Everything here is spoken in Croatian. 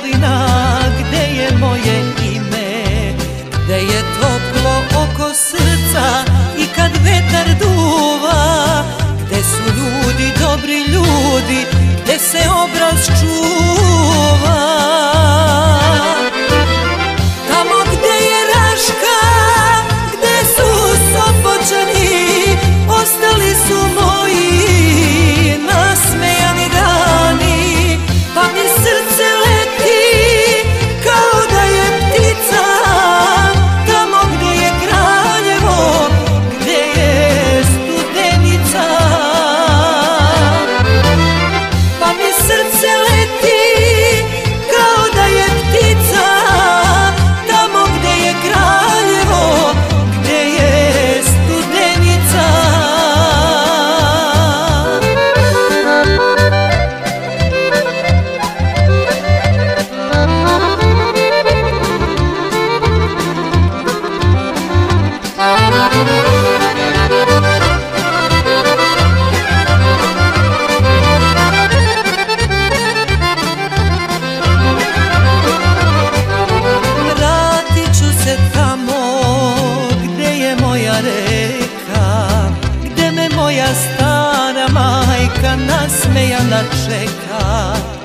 Yoluna moja stara majka nasmejana čeka Gde